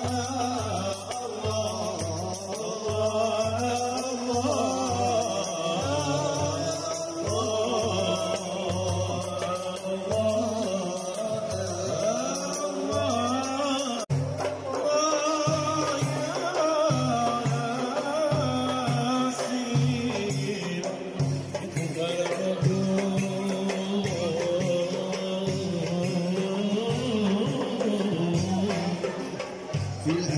Oh. feel